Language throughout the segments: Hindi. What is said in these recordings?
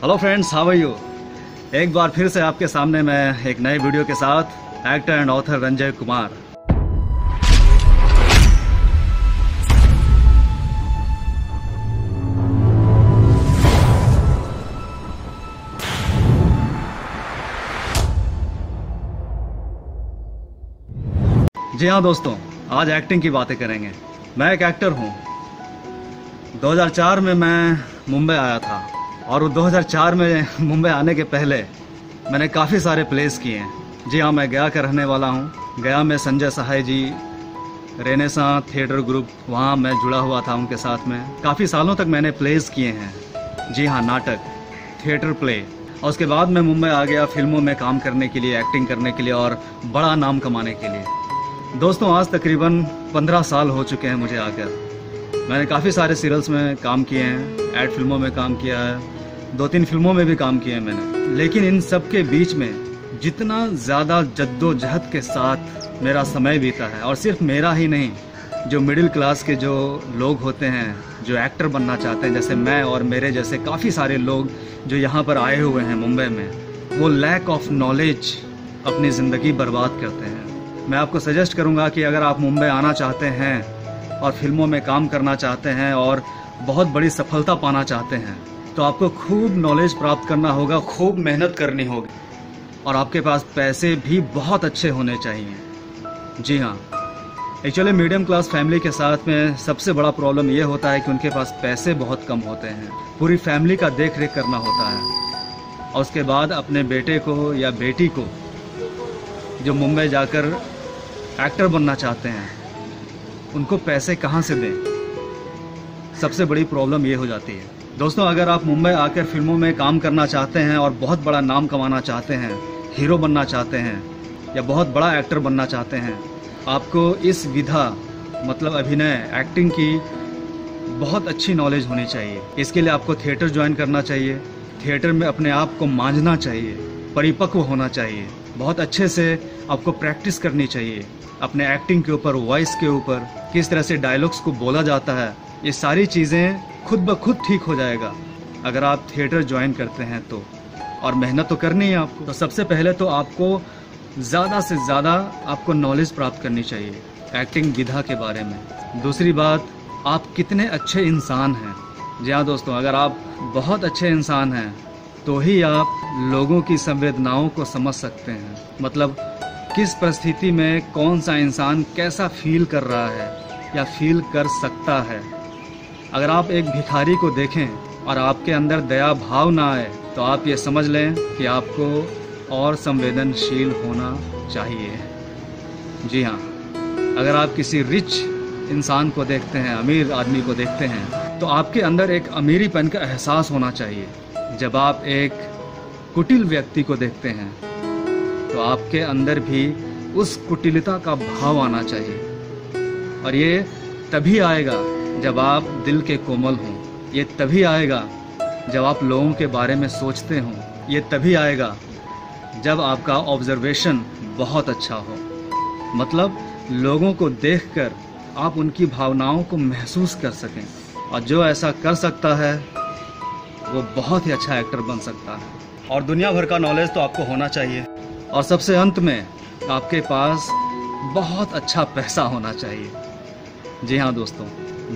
Hello friends how are you एक बार फिर से आपके सामने मैं एक नए वीडियो के साथ actor and author Ranjay Kumar ji हाँ दोस्तों, आज एक्टिंग की बातें करेंगे। मैं एक एक्टर हूँ। 2004 में मैं मुंबई आया था। और वो 2004 में मुंबई आने के पहले मैंने काफ़ी सारे प्लेस किए हैं। जी हाँ मैं गया का रहने वाला हूँ। गया में Sanjay Sahay ji Renaissance theatre group वहाँ मैं जुड़ा हुआ था उनके साथ में। काफ़ी सालों तक मैंने प्लेस किए हैं। जी हाँ नाटक थिएटर प्ले और उसके बाद मैं मुंबई आ गया फ़िल्मों में काम करने के लिए एक्टिंग करने के लिए और बड़ा नाम कमाने के लिए। दोस्तों, आज तकरीबन पंद्रह साल हो चुके हैं मुझे आकर। मैंने काफ़ी सारे सीरियल्स में काम किए हैं एड फ़िल्मों में काम किया है। दो तीन फ़िल्मों में भी काम किए हैं मैंने। लेकिन इन सब के बीच में जितना ज़्यादा जद्दोजहद के साथ मेरा समय बीता है, और सिर्फ़ मेरा ही नहीं, जो मिडिल क्लास के जो लोग होते हैं, जो एक्टर बनना चाहते हैं, जैसे मैं और मेरे जैसे काफ़ी सारे लोग जो यहाँ पर आए हुए हैं मुंबई में, वो लैक ऑफ़ नॉलेज अपनी ज़िंदगी बर्बाद करते हैं। मैं आपको सजेस्ट करूँगा कि अगर आप मुंबई आना चाहते हैं, और फ़िल्मों में काम करना चाहते हैं, और बहुत बड़ी सफलता पाना चाहते हैं तो आपको खूब नॉलेज प्राप्त करना होगा, खूब मेहनत करनी होगी। और आपके पास पैसे भी बहुत अच्छे होने चाहिए। जी हाँ। एक्चुअली मीडियम क्लास फैमिली के साथ में सबसे बड़ा प्रॉब्लम ये होता है कि उनके पास पैसे बहुत कम होते हैं। पूरी फैमिली का देख रेख करना होता है। और उसके बाद अपने बेटे को या बेटी को जो मुंबई जाकर एक्टर बनना चाहते हैं, उनको पैसे कहाँ से दें? सबसे बड़ी प्रॉब्लम ये हो जाती है। दोस्तों, अगर आप मुंबई आकर फ़िल्मों में काम करना चाहते हैं और बहुत बड़ा नाम कमाना चाहते हैं, हीरो बनना चाहते हैं, या बहुत बड़ा एक्टर बनना चाहते हैं, आपको इस विधा मतलब अभिनय एक्टिंग की बहुत अच्छी नॉलेज होनी चाहिए। इसके लिए आपको थिएटर ज्वाइन करना चाहिए। थिएटर में अपने आप को मांझना चाहिए, परिपक्व होना चाहिए। बहुत अच्छे से आपको प्रैक्टिस करनी चाहिए, अपने एक्टिंग के ऊपर वॉइस के ऊपर, किस तरह से डायलॉग्स को बोला जाता है ये सारी चीज़ें खुद ब खुद ठीक हो जाएगा, अगर आप थिएटर ज्वाइन करते हैं तो। और मेहनत तो करनी है आपको। तो सबसे पहले तो आपको ज़्यादा से ज़्यादा आपको नॉलेज प्राप्त करनी चाहिए एक्टिंग विधा के बारे में। दूसरी बात, आप कितने अच्छे इंसान हैं। जी हाँ दोस्तों, अगर आप बहुत अच्छे इंसान हैं तो ही आप लोगों की संवेदनाओं को समझ सकते हैं। मतलब किस परिस्थिति में कौन सा इंसान कैसा फील कर रहा है या फील कर सकता है। अगर आप एक भिखारी को देखें और आपके अंदर दया भाव ना आए तो आप ये समझ लें कि आपको और संवेदनशील होना चाहिए। जी हाँ अगर आप किसी रिच इंसान को देखते हैं, अमीर आदमी को देखते हैं तो आपके अंदर एक अमीरीपन का एहसास होना चाहिए। जब आप एक कुटिल व्यक्ति को देखते हैं तो आपके अंदर भी उस कुटिलता का भाव आना चाहिए। और ये तभी आएगा जब आप दिल के कोमल हों, ये तभी आएगा जब आप लोगों के बारे में सोचते हों, ये तभी आएगा जब आपका ऑब्जर्वेशन बहुत अच्छा हो। मतलब लोगों को देखकर आप उनकी भावनाओं को महसूस कर सकें और जो ऐसा कर सकता है, वो बहुत ही अच्छा एक्टर बन सकता है। और दुनिया भर का नॉलेज तो आपको होना चाहिए। और सबसे अंत में, आपके पास बहुत अच्छा पैसा होना चाहिए। जी हाँ दोस्तों,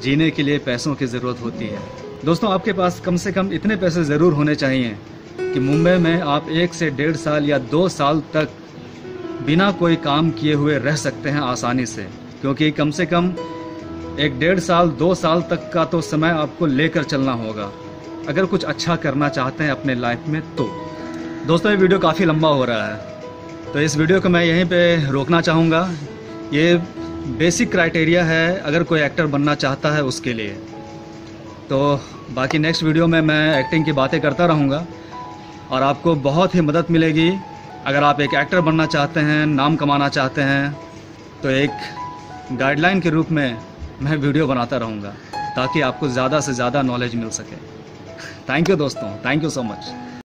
जीने के लिए पैसों की ज़रूरत होती है। दोस्तों, आपके पास कम से कम इतने पैसे ज़रूर होने चाहिए कि मुंबई में आप एक से डेढ़ साल या दो साल तक बिना कोई काम किए हुए रह सकते हैं आसानी से। क्योंकि कम से कम एक डेढ़ साल, दो साल तक का तो समय आपको लेकर चलना होगा। अगर कुछ अच्छा करना चाहते हैं अपने लाइफ में तो। दोस्तों, ये वीडियो काफ़ी लंबा हो रहा है। तो इस वीडियो को मैं यहीं पे रोकना चाहूँगा। ये बेसिक क्राइटेरिया है, अगर कोई एक्टर बनना चाहता है उसके लिए। तो बाकी नेक्स्ट वीडियो में मैं एक्टिंग की बातें करता रहूँगा, और आपको बहुत ही मदद मिलेगी। अगर आप एक एक्टर बनना चाहते हैं, नाम कमाना चाहते हैं तो एक गाइडलाइन के रूप में मैं वीडियो बनाता रहूँगा, ताकि आपको ज़्यादा से ज़्यादा नॉलेज मिल सके। थैंक यू दोस्तों. Thank you so much